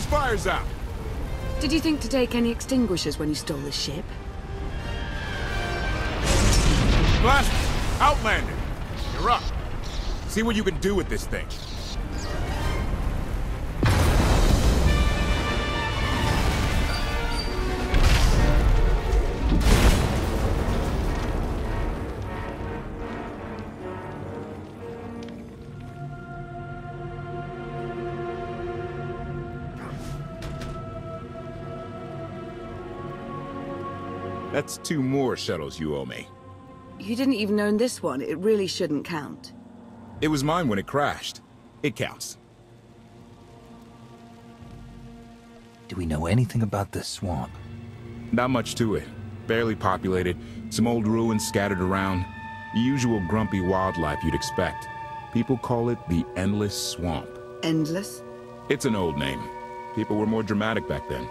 those fires out! Did you think to take any extinguishers when you stole the ship? Blast! Outlander! You're up. See what you can do with this thing. That's two more shuttles you owe me. You didn't even own this one. It really shouldn't count. It was mine when it crashed. It counts. Do we know anything about this swamp? Not much to it. Barely populated, some old ruins scattered around. The usual grumpy wildlife you'd expect. People call it the Endless Swamp. Endless? It's an old name. People were more dramatic back then.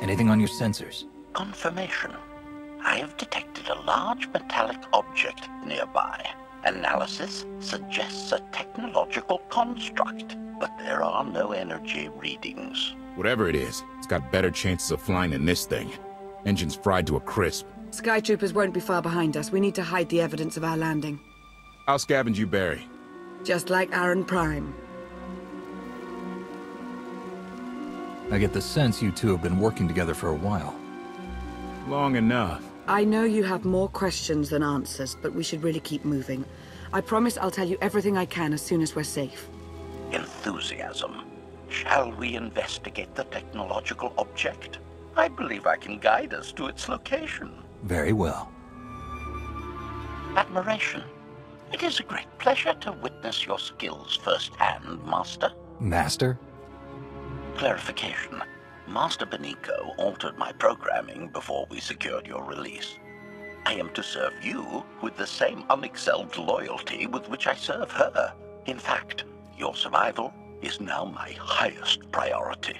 Anything on your sensors? Confirmation. I have detected a large metallic object nearby. Analysis suggests a technological construct, but there are no energy readings. Whatever it is, it's got better chances of flying than this thing. Engine's fried to a crisp. Skytroopers won't be far behind us. We need to hide the evidence of our landing. I'll scavenge you, Barry. Just like Aaron Prime. I get the sense you two have been working together for a while. Long enough. I know you have more questions than answers, but we should really keep moving. I promise I'll tell you everything I can as soon as we're safe. Enthusiasm. Shall we investigate the technological object? I believe I can guide us to its location. Very well. Admiration. It is a great pleasure to witness your skills firsthand, Master. Master? Clarification. Master Beniko altered my programming before we secured your release. I am to serve you with the same unexcelled loyalty with which I serve her. In fact, your survival is now my highest priority.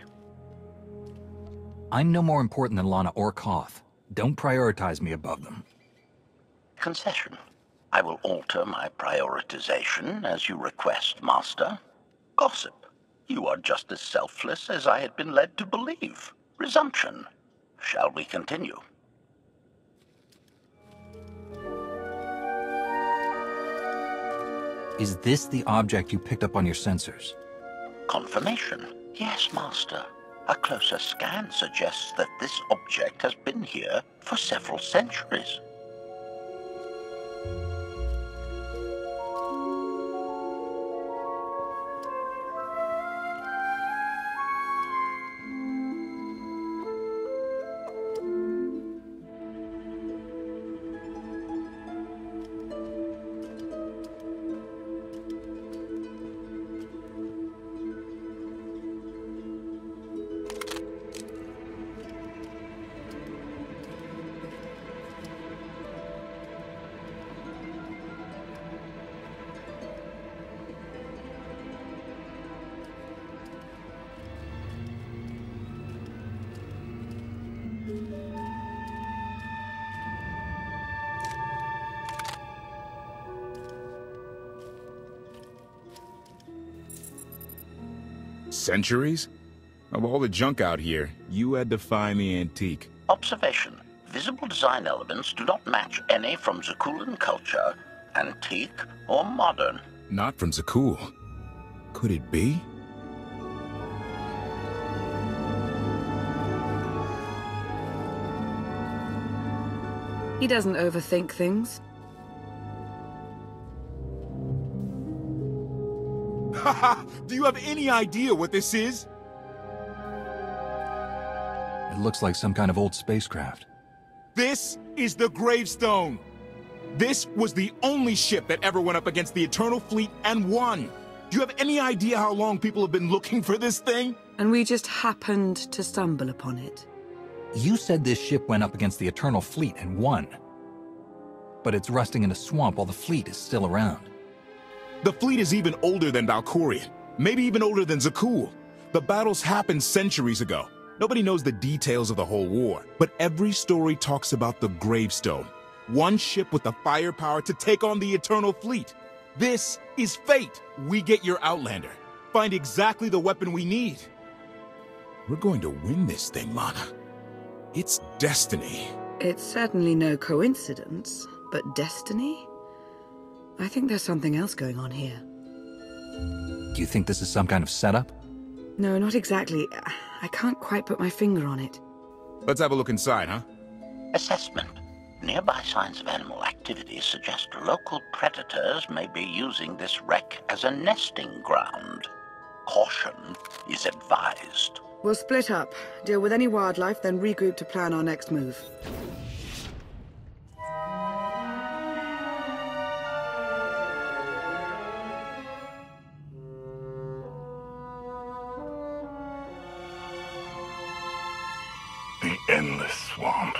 I'm no more important than Lana or Koth. Don't prioritize me above them. Concession. I will alter my prioritization as you request, Master. Gossip. You are just as selfless as I had been led to believe. Resumption. Shall we continue? Is this the object you picked up on your sensors? Confirmation. Yes, Master. A closer scan suggests that this object has been here for several centuries. Centuries? Of all the junk out here, you had to find the antique. Observation. Visible design elements do not match any from Zakuulan culture, antique or modern. Not from Zakuul. Could it be? He doesn't overthink things. Do you have any idea what this is? It looks like some kind of old spacecraft. This is the gravestone. This was the only ship that ever went up against the Eternal Fleet and won. Do you have any idea how long people have been looking for this thing? And we just happened to stumble upon it. You said this ship went up against the Eternal Fleet and won. But it's rusting in a swamp while the fleet is still around. The fleet is even older than Valkorion, maybe even older than Zakuul. The battles happened centuries ago. Nobody knows the details of the whole war, but every story talks about the gravestone. One ship with the firepower to take on the Eternal Fleet. This is fate. We get your Outlander. Find exactly the weapon we need. We're going to win this thing, Lana. It's destiny. It's certainly no coincidence, but destiny? I think there's something else going on here. Do you think this is some kind of setup? No, not exactly. I can't quite put my finger on it. Let's have a look inside, huh? Assessment. Nearby signs of animal activity suggest local predators may be using this wreck as a nesting ground. Caution is advised. We'll split up, deal with any wildlife, then regroup to plan our next move. The endless swamp.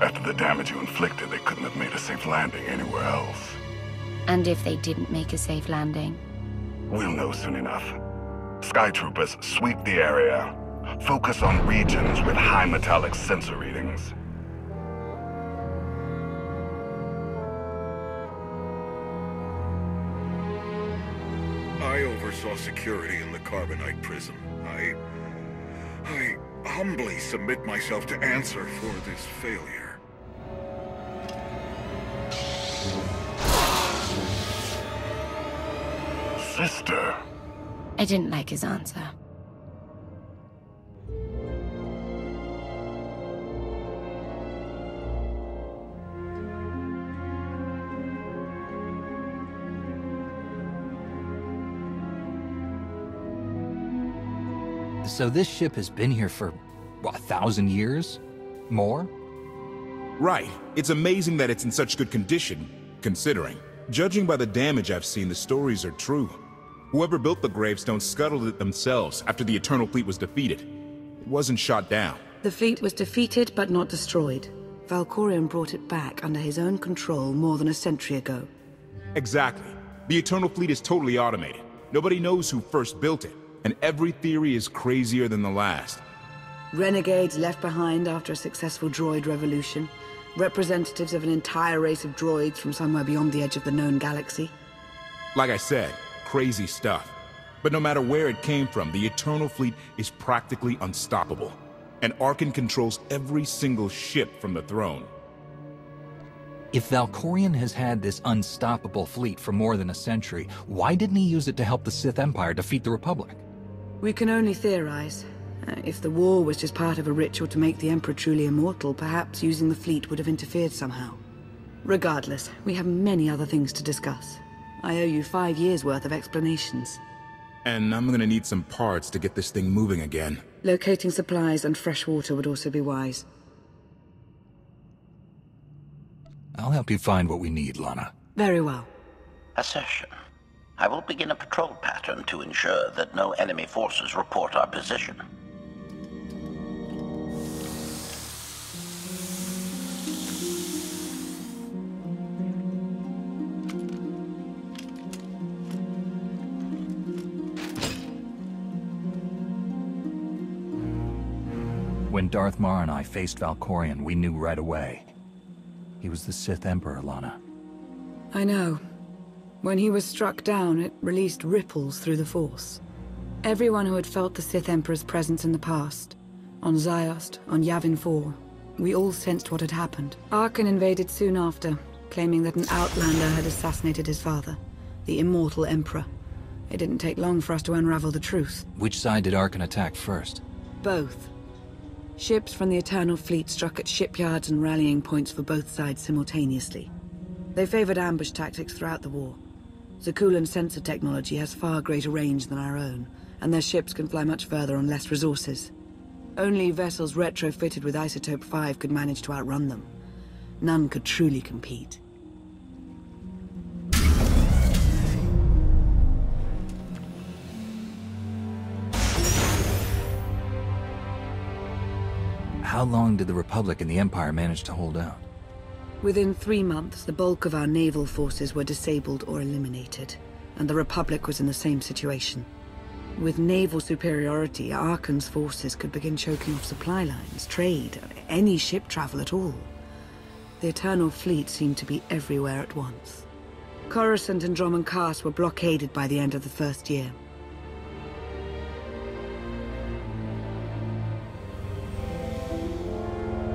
After the damage you inflicted, they couldn't have made a safe landing anywhere else. And if they didn't make a safe landing? We'll know soon enough. Sky Troopers, sweep the area. Focus on regions with high metallic sensor readings. I oversaw security in the Carbonite prison. I... I humbly submit myself to answer for this failure. Sister. I didn't like his answer. So this ship has been here for, what, a thousand years? More? Right. It's amazing that it's in such good condition, considering. Judging by the damage I've seen, the stories are true. Whoever built the gravestone scuttled it themselves after the Eternal Fleet was defeated. It wasn't shot down. The fleet was defeated but not destroyed. Valkorion brought it back under his own control more than a century ago. Exactly. The Eternal Fleet is totally automated. Nobody knows who first built it, and every theory is crazier than the last. Renegades left behind after a successful droid revolution. Representatives of an entire race of droids from somewhere beyond the edge of the known galaxy. Like I said, crazy stuff. But no matter where it came from, the Eternal Fleet is practically unstoppable. And Arcann controls every single ship from the throne. If Valkorion has had this unstoppable fleet for more than a century, why didn't he use it to help the Sith Empire defeat the Republic? We can only theorize. Uh, if the war was just part of a ritual to make the Emperor truly immortal, perhaps using the fleet would have interfered somehow. Regardless, we have many other things to discuss. I owe you five years' worth of explanations. And I'm gonna need some parts to get this thing moving again. Locating supplies and fresh water would also be wise. I'll help you find what we need, Lana. Very well. Assertion. I will begin a patrol pattern to ensure that no enemy forces report our position. Darth Marr and I faced Valkorion, we knew right away. He was the Sith Emperor, Lana. I know. When he was struck down, it released ripples through the Force. Everyone who had felt the Sith Emperor's presence in the past, on Ziost, on Yavin 4, we all sensed what had happened. Arcann invaded soon after, claiming that an Outlander had assassinated his father, the immortal Emperor. It didn't take long for us to unravel the truth. Which side did Arcann attack first? Both. Ships from the Eternal Fleet struck at shipyards and rallying points for both sides simultaneously. They favored ambush tactics throughout the war. Zakuulan sensor technology has far greater range than our own, and their ships can fly much further on less resources. Only vessels retrofitted with Isotope 5 could manage to outrun them. None could truly compete. How long did the Republic and the Empire manage to hold out? Within three months, the bulk of our naval forces were disabled or eliminated, and the Republic was in the same situation. With naval superiority, Arcann's forces could begin choking off supply lines, trade, any ship travel at all. The Eternal Fleet seemed to be everywhere at once. Coruscant and Dromund Kaas were blockaded by the end of the first year.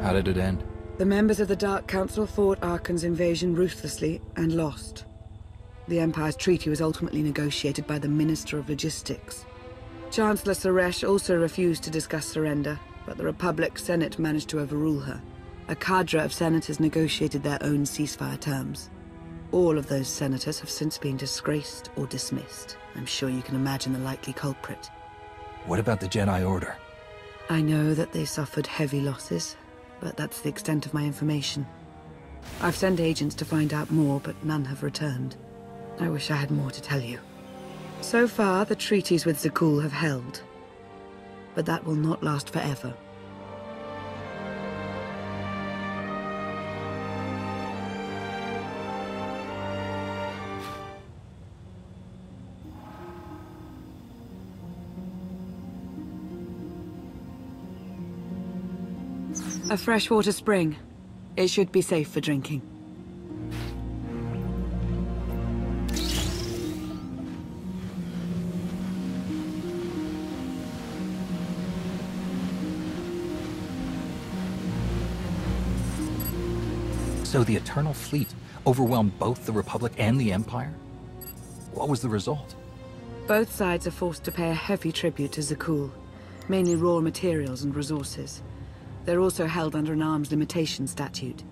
How did it end? The members of the Dark Council fought Arcann's invasion ruthlessly and lost. The Empire's treaty was ultimately negotiated by the Minister of Logistics. Chancellor Suresh also refused to discuss surrender, but the Republic Senate managed to overrule her. A cadre of senators negotiated their own ceasefire terms. All of those senators have since been disgraced or dismissed. I'm sure you can imagine the likely culprit. What about the Jedi Order? I know that they suffered heavy losses, but that's the extent of my information. I've sent agents to find out more, but none have returned. I wish I had more to tell you. So far, the treaties with Zakuul have held. But that will not last forever. A freshwater spring. It should be safe for drinking. So the Eternal Fleet overwhelmed both the Republic and the Empire? What was the result? Both sides are forced to pay a heavy tribute to Zakuul, mainly raw materials and resources. They're also held under an arms limitation statute.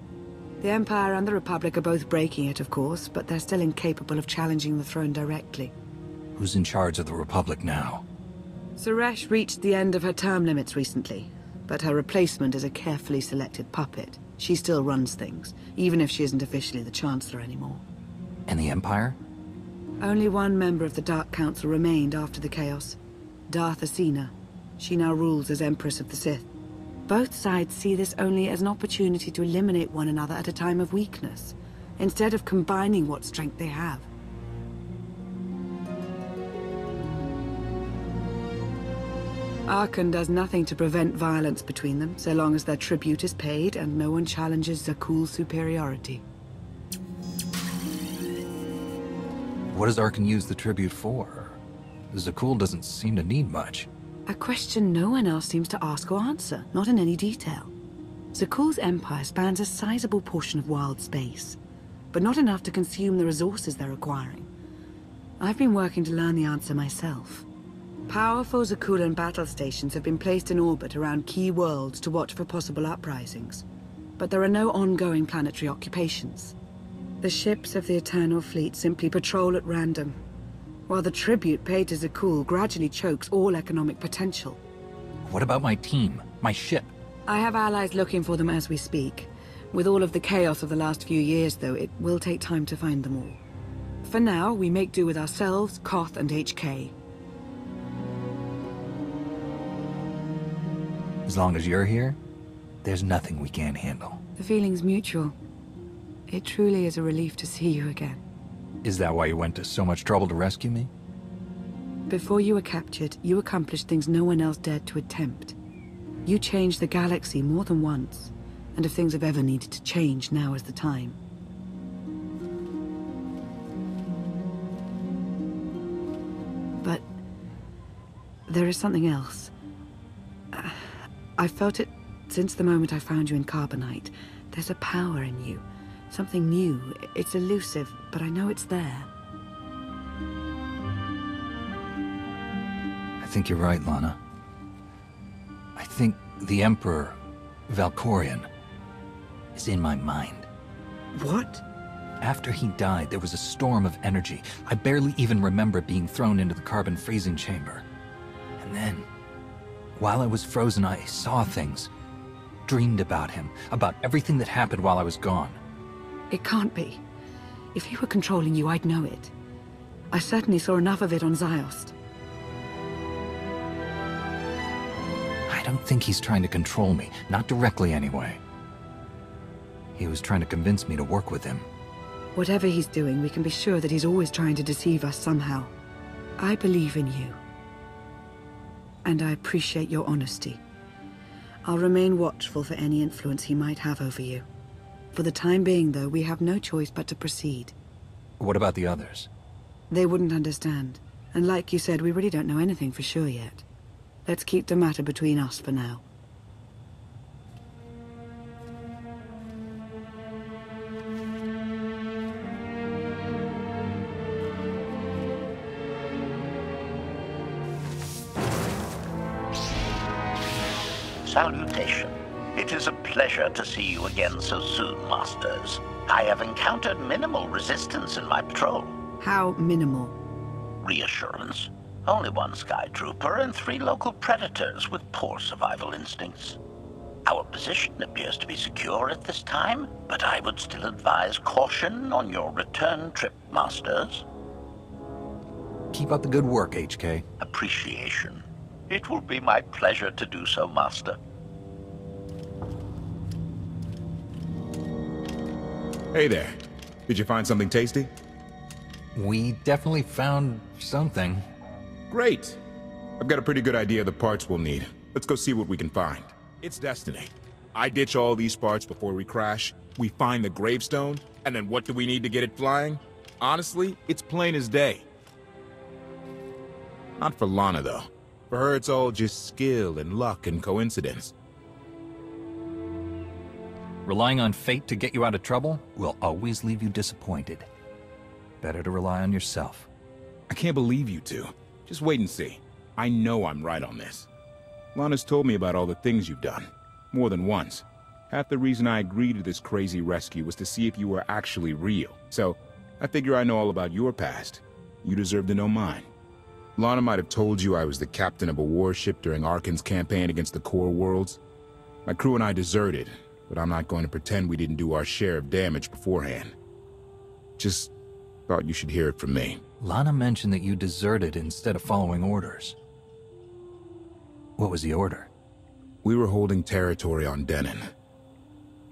The Empire and the Republic are both breaking it, of course, but they're still incapable of challenging the throne directly. Who's in charge of the Republic now? Suresh reached the end of her term limits recently, but her replacement is a carefully selected puppet. She still runs things, even if she isn't officially the Chancellor anymore. And the Empire? Only one member of the Dark Council remained after the Chaos. Darth Acina. She now rules as Empress of the Sith. Both sides see this only as an opportunity to eliminate one another at a time of weakness, instead of combining what strength they have. Arcann does nothing to prevent violence between them, so long as their tribute is paid and no one challenges Zakuul's superiority. What does Arcann use the tribute for? Zakuul doesn't seem to need much. A question no one else seems to ask or answer, not in any detail. Zakuul's empire spans a sizable portion of wild space, but not enough to consume the resources they're acquiring. I've been working to learn the answer myself. Powerful Zakuulan battle stations have been placed in orbit around key worlds to watch for possible uprisings, but there are no ongoing planetary occupations. The ships of the Eternal Fleet simply patrol at random, while the tribute paid to Zakuul gradually chokes all economic potential. What about my team? My ship? I have allies looking for them as we speak. With all of the chaos of the last few years, though, it will take time to find them all. For now, we make do with ourselves, Koth, and HK. As long as you're here, there's nothing we can't handle. The feeling's mutual. It truly is a relief to see you again. Is that why you went to so much trouble to rescue me? Before you were captured, you accomplished things no one else dared to attempt. You changed the galaxy more than once, and if things have ever needed to change, now is the time. But there is something else. Uh, I felt it since the moment I found you in Carbonite. There's a power in you. Something new. It's elusive, but I know it's there. I think you're right, Lana. I think the Emperor, Valkorion, is in my mind. What? After he died, there was a storm of energy. I barely even remember being thrown into the carbon freezing chamber. And then, while I was frozen, I saw things. Dreamed about him, about everything that happened while I was gone. It can't be. If he were controlling you, I'd know it. I certainly saw enough of it on Ziost. I don't think he's trying to control me. Not directly, anyway. He was trying to convince me to work with him. Whatever he's doing, we can be sure that he's always trying to deceive us somehow. I believe in you. And I appreciate your honesty. I'll remain watchful for any influence he might have over you. For the time being, though, we have no choice but to proceed. What about the others? They wouldn't understand. And like you said, we really don't know anything for sure yet. Let's keep the matter between us for now. Salutation. It is a pleasure to see you again so soon, Masters. I have encountered minimal resistance in my patrol. How minimal? Reassurance. Only one Sky Trooper and three local predators with poor survival instincts. Our position appears to be secure at this time, but I would still advise caution on your return trip, Masters. Keep up the good work, HK. Appreciation. It will be my pleasure to do so, Master. Hey there. Did you find something tasty? We definitely found something. Great. I've got a pretty good idea of the parts we'll need. Let's go see what we can find. It's destiny. I ditch all these parts before we crash, we find the gravestone, and then what do we need to get it flying? Honestly, it's plain as day. Not for Lana, though. For her, it's all just skill and luck and coincidence. Relying on fate to get you out of trouble will always leave you disappointed. Better to rely on yourself. I can't believe you two. Just wait and see. I know I'm right on this. Lana's told me about all the things you've done. More than once. Half the reason I agreed to this crazy rescue was to see if you were actually real. So, I figure I know all about your past. You deserve to know mine. Lana might have told you I was the captain of a warship during Arcann's campaign against the Core Worlds. My crew and I deserted, but I'm not going to pretend we didn't do our share of damage beforehand. Just thought you should hear it from me. Lana mentioned that you deserted instead of following orders. What was the order? We were holding territory on Denon.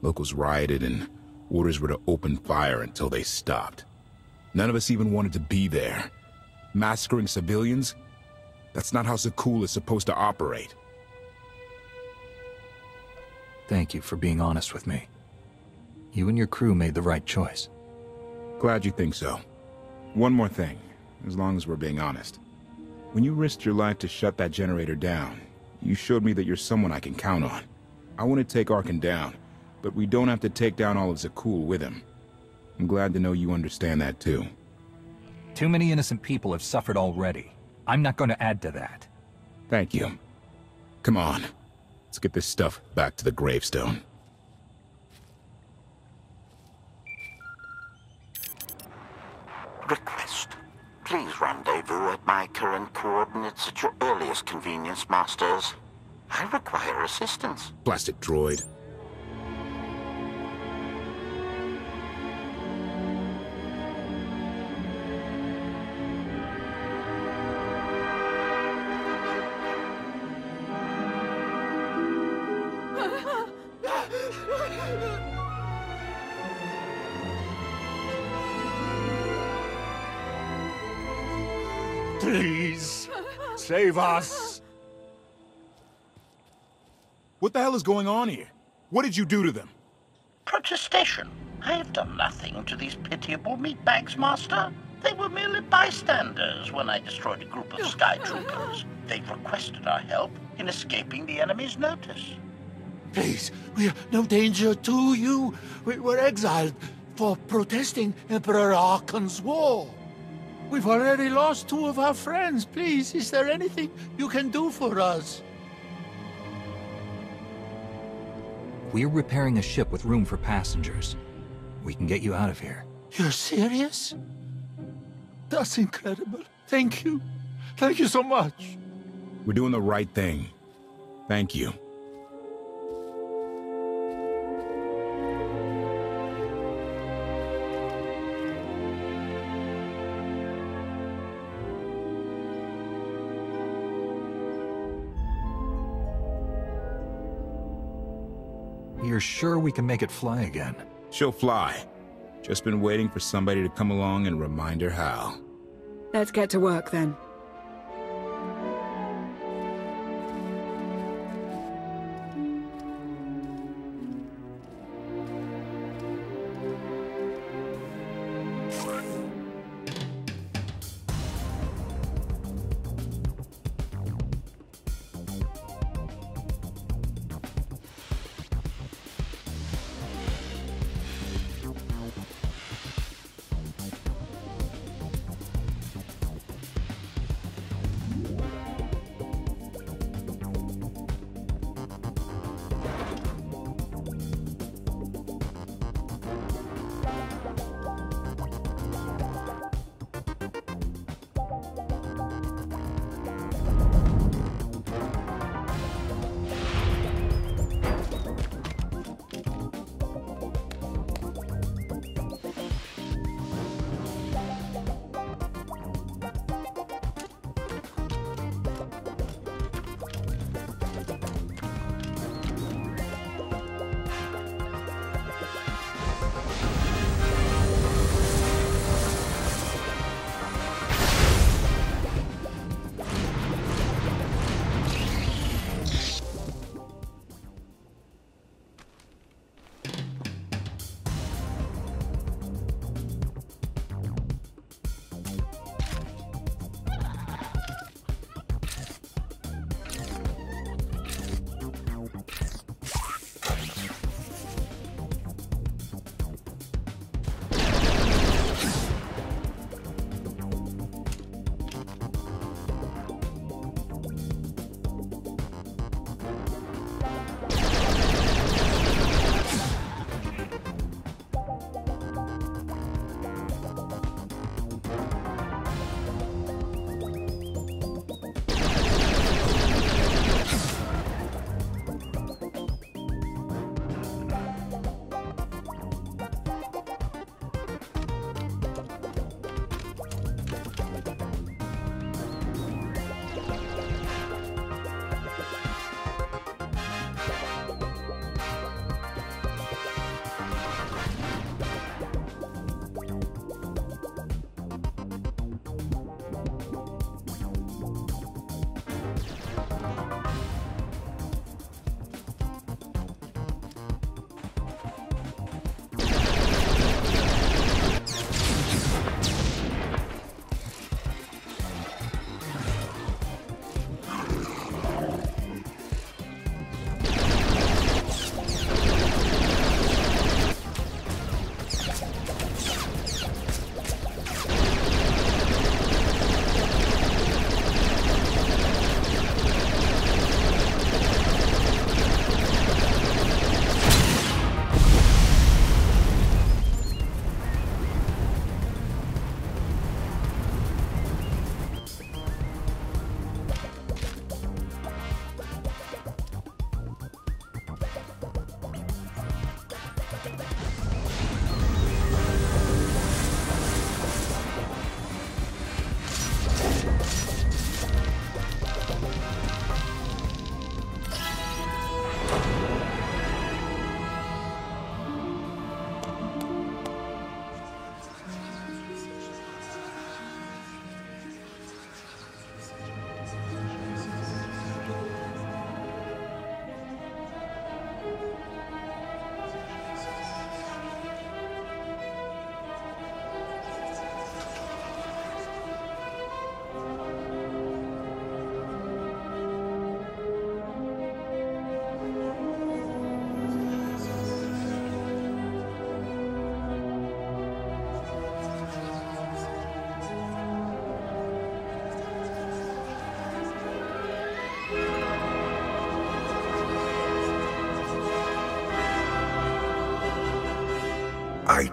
Locals rioted and orders were to open fire until they stopped. None of us even wanted to be there. Massacring civilians? That's not how Zakuul is supposed to operate. Thank you for being honest with me. You and your crew made the right choice. Glad you think so. One more thing, as long as we're being honest. When you risked your life to shut that generator down, you showed me that you're someone I can count on. I want to take Arcann down, but we don't have to take down all of Zakuul with him. I'm glad to know you understand that too. Too many innocent people have suffered already. I'm not going to add to that. Thank you. Come on. Let's get this stuff back to the gravestone. Request. Please rendezvous at my current coordinates at your earliest convenience, Masters. I require assistance. Plastic droid. Save us. What the hell is going on here? What did you do to them? Protestation. I have done nothing to these pitiable meatbags, Master. They were merely bystanders when I destroyed a group of Sky Troopers. They requested our help in escaping the enemy's notice. Please, we are no danger to you. We were exiled for protesting Emperor Arcann's war. We've already lost two of our friends. Please, is there anything you can do for us? We're repairing a ship with room for passengers. We can get you out of here. You're serious? That's incredible. Thank you. Thank you so much. We're doing the right thing. Thank you. Sure we can make it fly again? She'll fly. Just been waiting for somebody to come along and remind her how. Let's get to work then.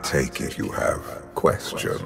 Take it you have questions.